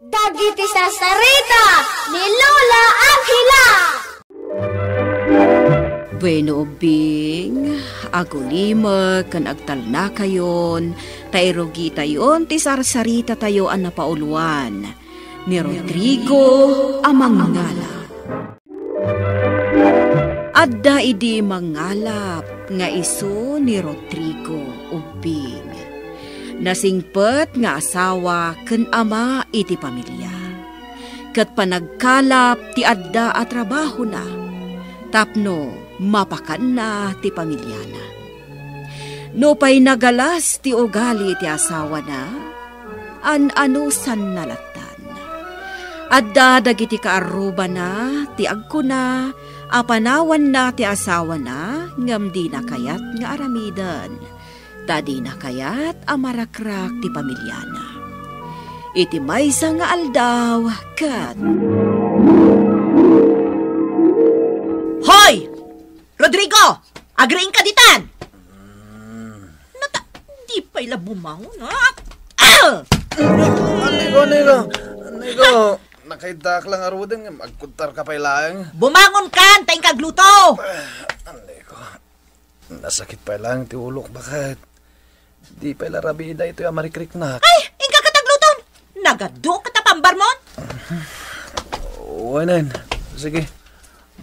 Dagiti sasarita ni Lola Angela. Bueno, Bing, agulima kan agtalna kayon, tayrogi tayon, ti sarsarita tayo ang napauluan, ni Rodrigo Amangala. Adda idi mangalap nga iso ni Rodrigo Ubing Nasingpet nga asawa ken ama iti pamilya. Kat panagkalap ti adda at trabaho na. Tapno mapakan na ti pamilya na. No pa'y nagalas ti ugali ti asawa na, an anusan nalatan. Adda dagiti kaaruba na, ti agko na, apanawan na ti asawa na, ngam di na kayat nga aramidan Tadi na kayat amarakrak ti pamilyana. Iti maysa nga aldaw kat... Hoy! Rodrigo! Agreeing ka ditan! Nata, di pa ila bumangon, ha? Ah! Anigo, anigo. Anigo. Nakaidak lang arudeng, magkuntar ka pa ilang. Bumangon ka, taing kagluto! Anigo. Nasakit pa lang ti ulok, bakit? Di pa ila rabida ito yung marikrik na. Ay, ingka katagluton! Nagado katapambar mo? Oo, nan. Sige.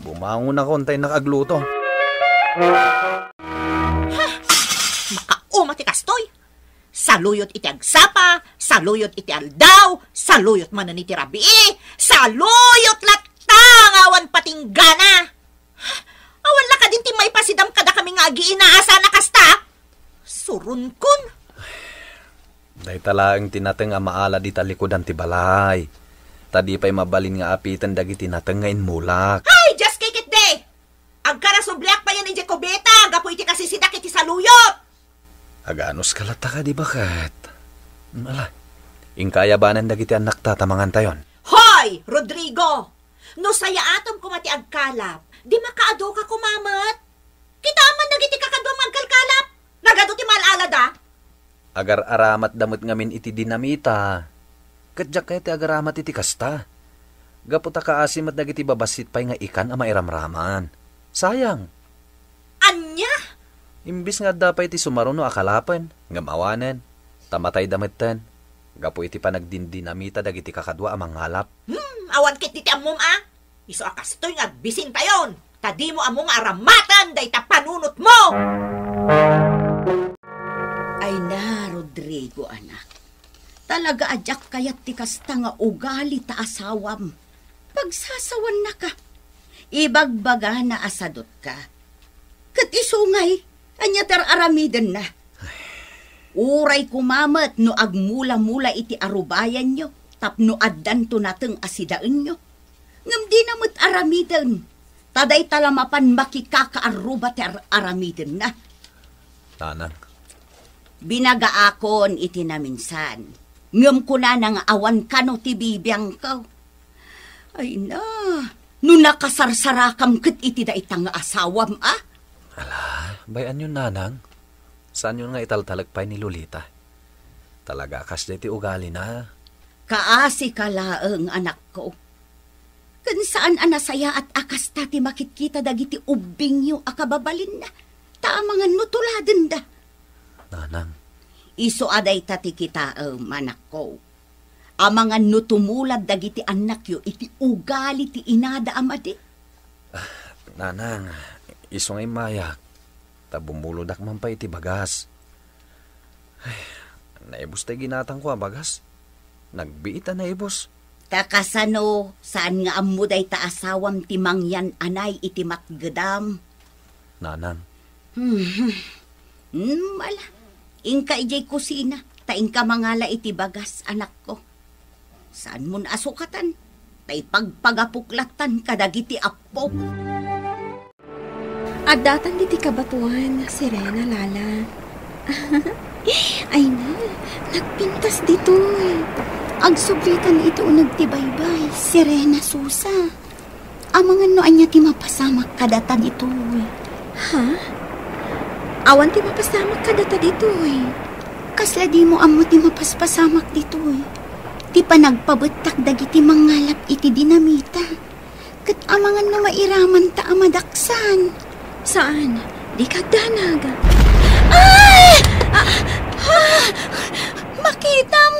Bumangon ako, antay nakagluto. Makauma ti kastoy! Saluyot iti agsapa, saluyot iti aldaw, saluyot man ni ti rabii, saluyot latang awan patinggana! Awan la ka din ti may pasidam kada kami nga agi inaasa na kasta! Surun kun! Dahil talaang tinateng ang maala di talikodan ti balay. Tadi pa'y mabalin nga apitan dagi tinateng ngayon mulak. Ay, just kick it day! Ang karasublak pa yan ni Jacobeta, gapo iti kasi sidak iti saluyot! Aganos kalata ka di bakit? Mala. Ingkayabanan dagiti anak tatamangan tayon. Hoy, Rodrigo! No saya atom kumati agkalap, di makaado ka kumamat. Kita man nagiti kakadwang magkalkalap. Malala da. Agar aramat damot ngamin iti dinamita. Kadyak kaya ti agaramat iti kasta. Gaputa kaasim at dagiti babasit pa'y nga ikan ama iramraman. Sayang. Anya? Imbis nga dapay iti sumaruno akalapan, nga mawanan, tamatay damitan. Gapo iti panagdindinamita dagiti kakadwa amang ngalap. Hmm, awan kit ti amom ah. Iso akastoy nga bisin tayon. Tadi mo among aramatan day ta panunot mo. Ay na, Rodrigo, anak. Talaga adyak kayat ti kasta nga ugali ta asawam. Pagsasawan na ka. Ibagbaga na asadot ka. Kat isungay, anya tar aramiden na. Uray kumamat no agmula-mula iti arubayan nyo, tapno addan to nateng asidaan nyo. Ngam di namot aramiden. Taday talamapan makikakaaruba ti ar- aramiden na. Nanang, Binagaakon iti na minsan. Ngam ko na nang awan kano ti bibiyang ko. Ay na, no nakasarsarakam kat iti da itang asawam ah. bayan yun nanang. Saan yun nga italtalagpay ni Lolita? Talaga kas ti ugali na. Kaasi kalaeng anak ko. Kan saan anasaya at akas tati makitkita dagiti ubing yo akababalin na. Taamangan no tuladen da. Nanang, Iso aday tati kita um, anak ko. Amangan no tumulad dagiti anak yo iti ugali ti inada amadi. nanang, iso ngay mayak. Tabumulodak man pa iti bagas. Ay, naibos tayo ginatang ko ah, bagas. Nagbiita na ibos. Takasano, saan nga amuday ta asawam ti mangyan anay iti matgedam. Nanang, Hmm, ala. Ingka ijay kusina, ta ingka mangala iti bagas, anak ko. Saan mo asukatan? Tay pagpagapuklatan kadagiti apo. At datan diti kabatuan, Sirena Lala. Ay na, nagpintas dito eh. Agsubritan ito nagtibaybay, Sirena Susa. Amangan no anya ti mapasamak kadata dito eh. Ha? Awan ti mapasamak kadata dito eh. Kasla di mo amo ti mapaspasamak dito eh. Ti panagpabetak dagiti mangalap iti dinamita. Kat amangan no mairaman ta amadaksan. Saan? Di ka danag. Ay! Ah, ah, makitam!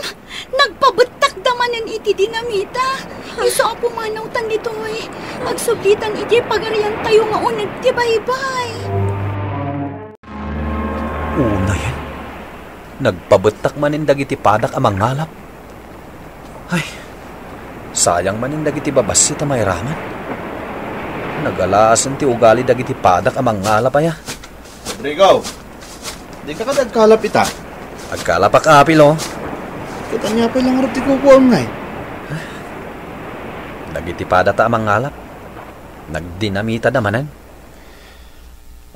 Nagpabetak damanan iti dinamita. Iso ako manawtan dito eh. Agsublitan iti pagarian tayo nga unag ti baybay. Una yan. Nagpabetak manin dagiti padak amang ngalap. Ay, sayang manin dagiti babasi ta may raman. Nagalasan ti ugali dagiti padak amang ngalap aya. Rodrigo, di ka kadagkalap ita. Agkalapak apil oh. Katanya pa lang rati ko ko ngay. Dagiti padak ta amang ngalap. Nagdinamita damanan.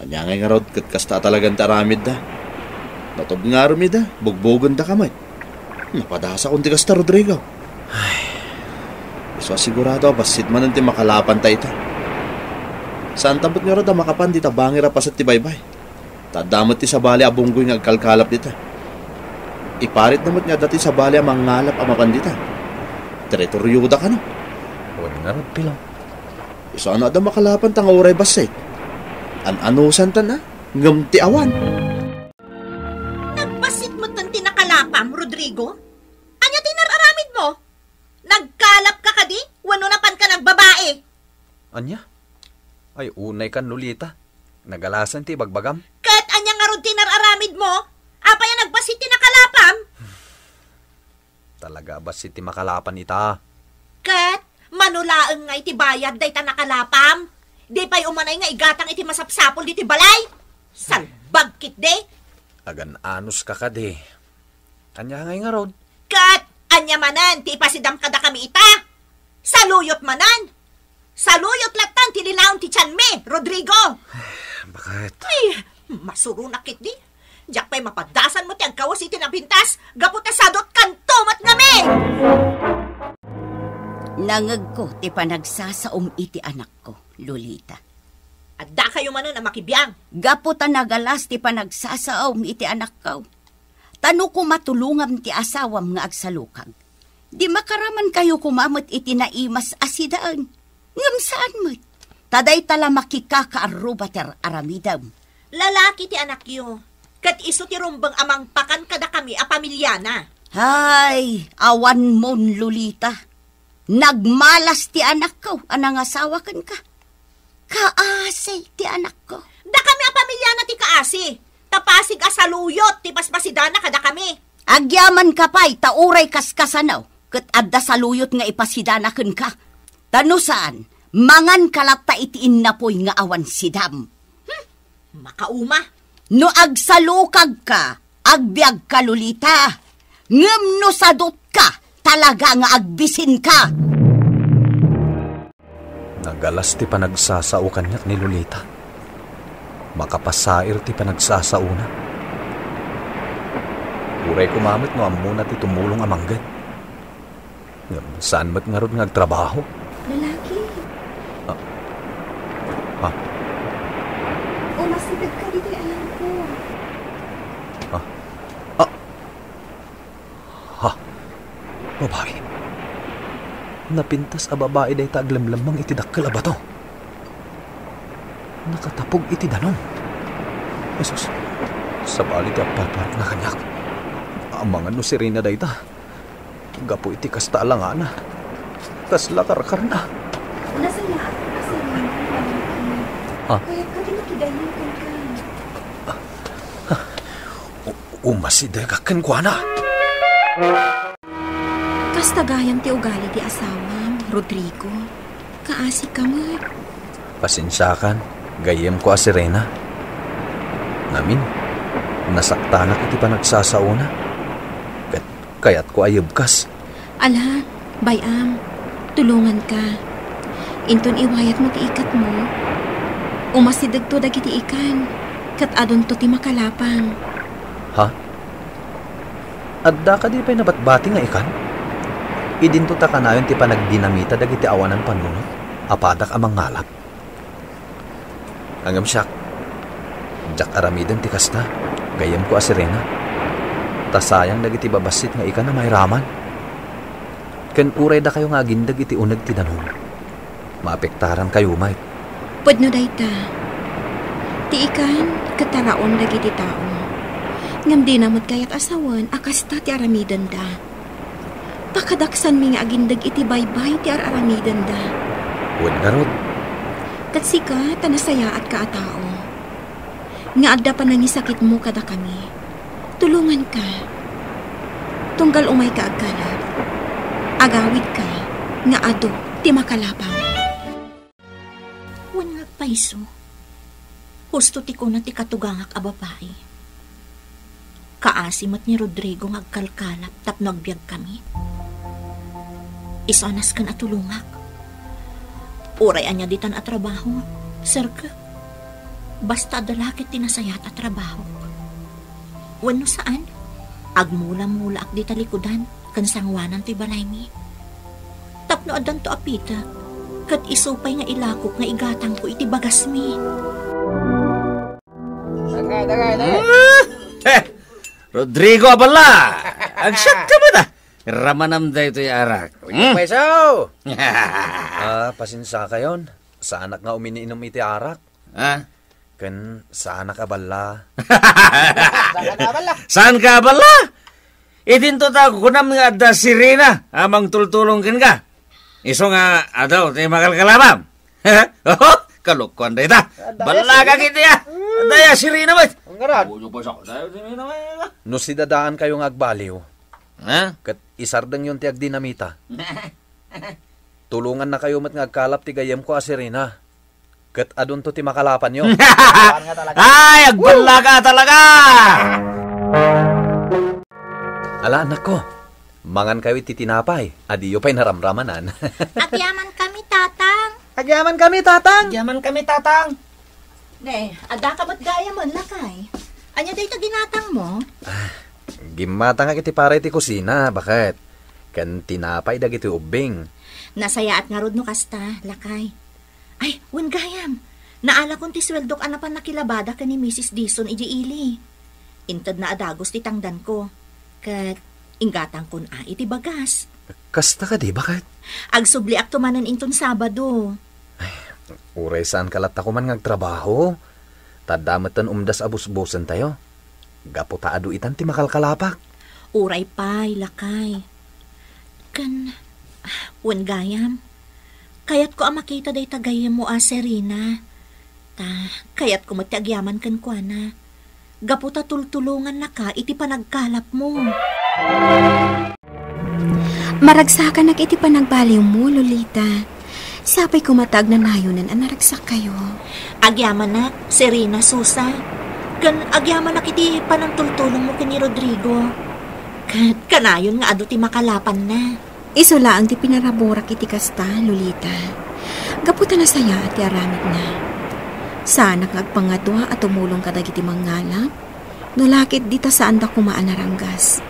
Anya ngay nga rod, kat kasta talagang taramid da. Natob nga rumid da, bugbogan da kamay. Napadasa kung di kasta, Rodrigo. Ay. So sigurado, basit man nanti makalapan ta ita. Saan tabot nga rod, makapan di ta bangira pa sa tibaybay. Tadamot ti sa bali abunggoy nga agkalkalap dita. Iparit namot nga dati sa bali ang mangalap amapan dita. Teritoryo da ka no. Huwag nga rin pilo. Iso ano da makalapan ta nga uray basit. An-anusan ta na, ngam ti awan. Nagbasit mo tan tinakalapam, Rodrigo? Anya tinararamid mo? Nagkalap ka ka di? Wano napan ka ng babae? Anya? Ay, unay kan lulita. Nagalasan ti bagbagam. Kat anya nga ron tinararamid mo? Apa yan nagbasit tinakalapam? Talaga ba si ti makalapan ita? Kat, manulaang nga iti bayad day ta nakalapam. Di pa'y umanay nga igatang iti masapsapol di ti balay. Salbag kit de. Agan anos ka ka di. Anya ngay nga rod. Kat, anya manan, ti ipasidam kada kami ita. Saluyot manan. Saluyot latan ti lilaon ti Chanme, Rodrigo. Bakit? Ay, masurunakit di. Diyak pa'y mapadasan mo ti ang kawas iti nabintas. Gaputa sadot kantomat ngami. Nangag ko ti panagsasaom iti anak ko, Lolita. Adda kayo manon ang makibiyang. Gaputa nagalas ti panagsasaom iti anak ko. Tano ko matulungam ti asawam nga agsalukag. Di makaraman kayo kumamot iti naimas asidaan. Ngam saan mo't? Taday tala makikakaarubater aramidam. Lalaki ti anak yo. Kat iso ti rumbang amang pakan kada kami a pamilyana. Hay, awan mon Lolita. Nagmalas ti anak ko, anang asawa kan ka. Kaasay ti anak ko. Da kami a pamilyana ti kaasi. Tapasig asaluyot ti paspasidana kada kami. Agyaman ka pa'y tauray kaskasanaw, kat adda saluyot nga ipasidana kan ka. Tano saan, mangan kalapta itiin na po'y nga awan sidam. Makauma. No agsalukag ka, agbiag ka lulita. Ngem no sadot ka, talaga nga agbisin ka. Nagalas ti panagsasao kanyak ni Lolita. Makapasair ti panagsasauna. Uray kumamit no amuna ti tumulong amanggad. Ngam, Saan mat nga ron nga agtrabaho? Lalaki, Ha? umasitag ka dito alam ko. Ha? Babae? Napintas a babae day taglamlamang iti dakkel a bato. Nakatapog iti danong. Jesus, sa bali ti apalparak na kanyak. Amangan no si Rina day ta. Gapo iti kasta alangana. Kasla karakar na. Nasa na at kasi Ha? Kaya ka din nakidayan kan ka. Umasiday ka kankwana. Kastagayan ti ugali ti asawam, Rodrigo. Kaasi ka mo. Pasensyakan, gayem ko a si Rena. Namin, nasaktanak iti panagsasauna. Kat, kayat ko ayubkas. Ala, bayam, tulungan ka. Inton iwayat mo ti ikat mo. Umasidag to dagiti ikan. Kat adon to ti makalapang. Ha? Adda ka di pa'y nabatbati nga ikan? Idinto ta kanayon ti panagdinamita dagiti awanan panunot. Apadak amang ngalap. Hanggang siyak. Jak aramidan ti kasta. Gayam ko a sirena. Tasayang dagiti babasit nga ikan na may raman. Ken uray da kayo nga gindag iti unag ti danong. Maapektaran kayo, Mike. Pwede dayta. Ti ikan, kataraon lagi ti tao. Ngam di namot kayat asawan, akas ta ti aramidan da. Pakadaksan mi nga agindag iti baybay ti araramidan da. Huwag na rod. Katsika, tanasaya at kaatao. Nga adda pa nangisakit mo kada kami. Tulungan ka. Tunggal umay ka agkalap. Agawid ka. Nga ado, ti makalapang. Wan nga paiso. Husto ti ko na ti katugangak a babae. Kaasimat ni Rodrigo nga agkalkalap tapno agbyag kami. Isanas kan atulungak. Uray anya ditan at trabaho. Sir ka. Basta dalakit tinasayat at trabaho. Wano saan? Agmula-mula ak di talikudan kan sangwanan ti balay mi. Tapno adan to apita. Kat isupay nga ilakok nga igatang ko iti bagas mi. Eh, Rodrigo Abala! Agsyat ka ba da? Ramanam da ito yung arak. Hmm? Paisaw! ah, pasinsa kayon. Sa anak nga uminiinom iti arak. ha? Ken sa anak abala. Saan ka abala? Idinto ta kunam nga da sirena amang tultulong kin ka. Iso nga adaw ti makalkalabam. oh, kalukuan da ita. Bala ka kiti ya. Daya sirena ba? Ang ba? No si dadaan kayo nga agbaliw. Ha? Kat isardeng yung tiag dinamita. Tulungan na kayo mat nga agkalap ti gayem ko asirina. Kat adun to ti makalapan yo. Ay, agbala ka talaga! Ala anak ko. Mangan kayo iti tinapay. Adiyo pa'y naramramanan. Agyaman kami, tatang. Agyaman kami, tatang. Yaman kami tatang. Ne, ada ka ba't gaya mo, lakay? Anya day ginatang mo? Gimata nga kiti para iti kusina. Bakit? Kan tinapay dagiti ubing. Nasayaat nga rod no kasta, lakay. Ay, wan gayam. Naala kong ti sweldok anapan nakilabada ka ni Mrs. Dison iji ili. Intad na adagos ti tangdan ko. Kat ingatang kun a iti bagas. Kasta ka di, bakit? Agsubli ak tumanan inton Sabado. Uray saan kalat ako man ngagtrabaho. Tadamatan umdas abus-busan tayo. Gapo taado itan ti makalkalapak. Uray pay, lakay. Kan, ah, wan gayam. Kayat ko ang makita day tagayam mo a Serena. Ta, kayat ko matiagyaman kan kwa na. Gaputa tultulungan na ka, iti panagkalap mo. Maragsakan na iti panagbaliw mo, Lolita. Sapay kumatag na nayunan ang naragsak kayo. Agyaman na, Serena Susa. Kan agyaman na kiti panagtultulong mo kini Rodrigo. Kat kanayon nga ado ti makalapan na. Isula ang ti pinarabora kiti kasta, Lolita. Gaputa na saya at aramid na. Sana nga agpangadwa at tumulong ka dagiti mangalap. Nulakit dita saan da kumaan naranggas.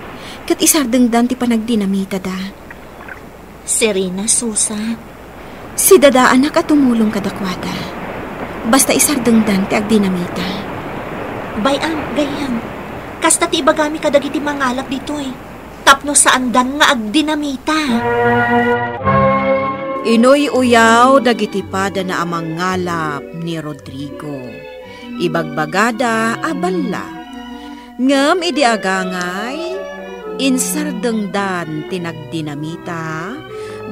Kat isardengdan ti panagdinamita da. Serena Susa. Si dada anak at tumulong kadakwada. Basta isardengdan ti agdinamita. Bayam, gayam. Kasta ti ibagami kadagiti mangalap dito eh. Tapno sa andan nga agdinamita. Inoy uyaw dagiti pada na amang ngalap ni Rodrigo. Ibagbagada aballa. Ngam idi agangay, insardengdan tinagdinamita,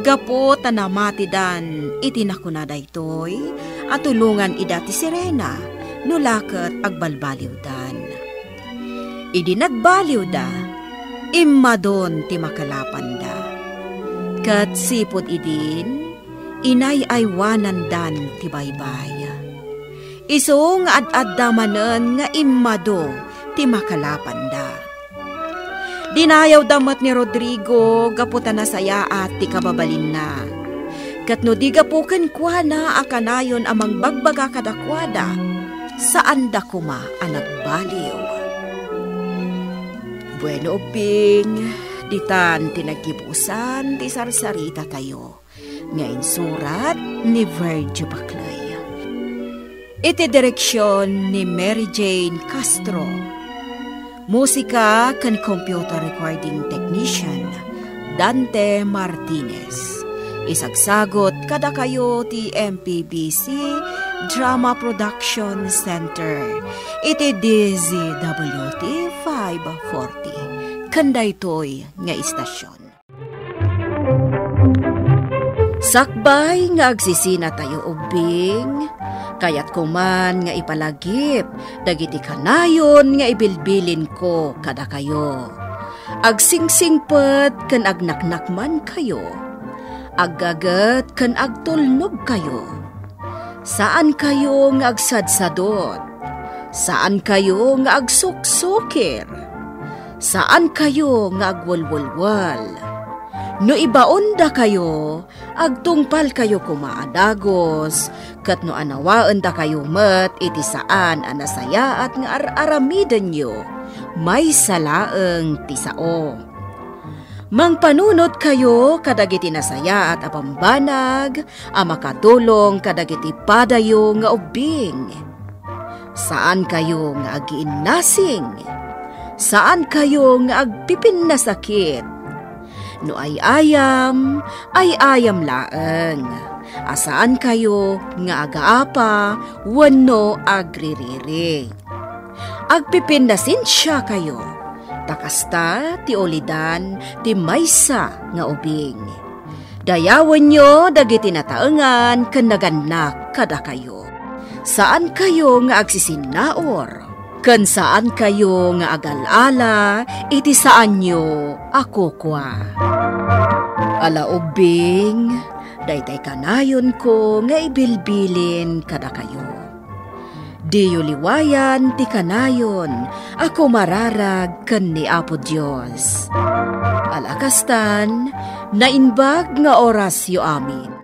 gapo tanamatidan itinakuna daytoy, at tulungan ida ti sirena, nulaket agbalbaliw dan. Idi nagbaliw da, immadon ti makalapan da. Kat sipod idin, inay ay wanan dan ti baybay. Iso nga ad-addamanen nga immado ti makalapan da. Dinayaw damat ni Rodrigo gaputa na saya at ti kababalin na. Kat no di gapuken kwa na akanayon amang bagbaga kadakwada, saan da kuma ang nagbaliw. Bueno, Ping, ditan tinagibusan ti sarsarita tayo. Ngayon surat ni Virgil Baclay. Iti direksyon ni Mary Jane Castro. Musika kan computer recording technician Dante Martinez. Isagsagot kada kayo ti MPBC Drama Production Center. Iti DZWT 540. Kandaytoy nga istasyon. Sakbay nga agsisina tayo ubing, kayat kuman nga ipalagip, dagiti kanayon nga ibilbilin ko kada kayo. Agsingsingpet kan agnaknak man kayo, aggagat kan agtulnog kayo. Saan kayo nga agsadsadot? Saan kayo nga agsuksukir? Saan kayo nga agwalwalwal? No ibaon da kayo, agtungpal kayo kumaadagos, kat no anawaan da kayo met iti saan anasaya at nga ar-aramidan nyo, may salaeng tisao. Mangpanunot kayo kadagiti nasaya at apambanag, a makatulong kadagiti padayo nga ubing. Saan kayo nga agiinnasing? Saan kayo nga agpipin na sakit? No ay ayam, ay ayam laeng. Asaan kayo nga agaapa, wano agririri. Agpipindasin siya kayo. Takasta ti olidan ti maysa nga ubing. Dayawan nyo dagiti nataengan ken naganak kada kayo. Saan kayo nga agsisinaor? Ken saan kayo nga agalala, iti saan nyo ako kwa. Ala ubing, daytay kanayon ko nga ibilbilin kada kayo. Diyo liwayan ti kanayon, ako mararag ken ni Apo Dios. Alakastan, nainbag nga oras yo amin.